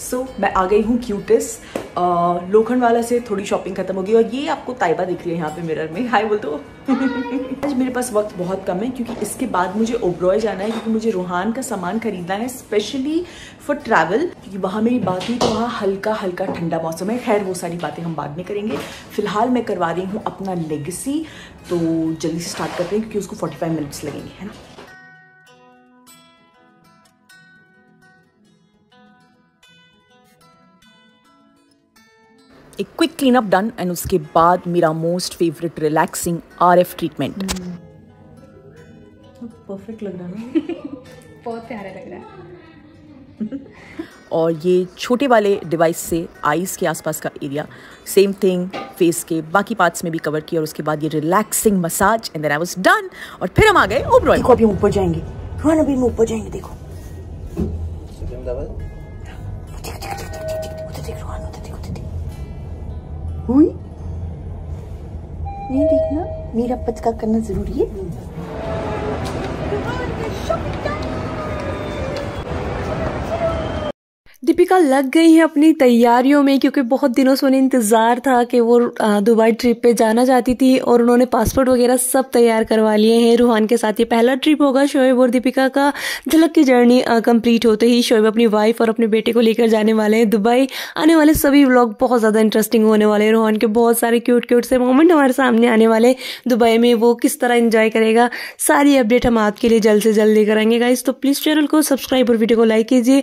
सो so, मैं आ गई हूँ क्यूटिस लोखंड वाला से थोड़ी शॉपिंग खत्म हो गई और ये आपको ताइबा दिख रही है यहाँ पे मिरर में. हाय बोल दो आज मेरे पास वक्त बहुत कम है क्योंकि इसके बाद मुझे ओब्रॉय जाना है क्योंकि मुझे रूहान का सामान खरीदना है स्पेशली फॉर ट्रैवल क्योंकि वहाँ मेरी बात हुई तो वहाँ हल्का हल्का ठंडा मौसम है. खैर वो सारी बातें हम बाद में करेंगे. फ़िलहाल मैं करवा रही हूँ अपना लेगेसी तो जल्दी से स्टार्ट करते हैं क्योंकि उसको फोर्टी मिनट्स लगेंगे है ना? एक quick clean up done and उसके बाद मेरा most favourite relaxing R F treatment perfect लग रहा है बहुत प्यारा लग रहा है। और ये छोटे वाले डिवाइस से आईज के आसपास का एरिया सेम थिंग फेस के बाकी पार्ट्स में भी कवर किया और उसके बाद ये relaxing massage and then I was done और फिर हम आ गए ओब्रॉय देखो अभी ऊपर जाएँगे। हाँ अभी हम ऊपर जाएँगे देखो। हुई? नहीं देखना। मेरा पचका करना ज़रूरी है। दीपिका लग गई है अपनी तैयारियों में, क्योंकि बहुत दिनों से उन्हें इंतज़ार था कि वो दुबई ट्रिप पे जाना चाहती थी और उन्होंने पासपोर्ट वगैरह सब तैयार करवा लिए हैं रूहान के साथ। ये पहला ट्रिप होगा शोएब और दीपिका का। झलक की जर्नी कंप्लीट होते ही शोएब अपनी वाइफ और अपने बेटे को लेकर जाने वाले हैं दुबई। आने वाले सभी व्लॉग बहुत ज़्यादा इंटरेस्टिंग होने वाले हैं। रूहान के बहुत सारे क्यूट क्यूट से मोमेंट हमारे सामने आने वाले दुबई में वो किस तरह इंजॉय करेगा, सारी अपडेट हम आपके लिए जल्द से जल्द लेकर आएँगे गाइज़ तो प्लीज़ चैनल को सब्सक्राइब और वीडियो को लाइक कीजिए।